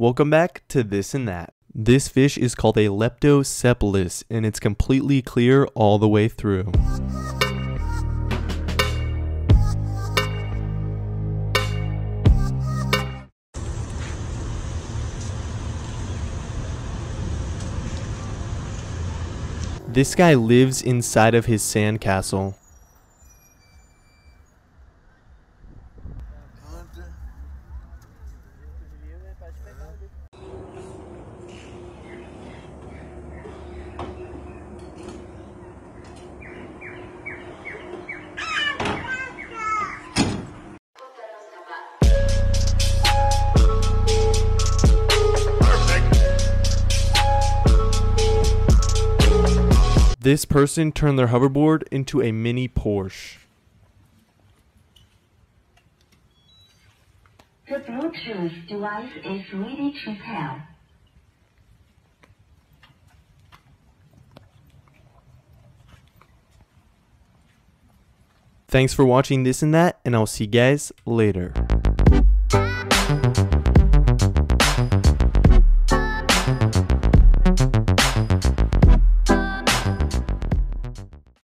Welcome back to This and That. This fish is called a Leptocephalus and it's completely clear all the way through. This guy lives inside of his sandcastle. This person turned their hoverboard into a mini Porsche. The Bluetooth device is ready to pair. Thanks for watching this and that, and I'll see you guys later.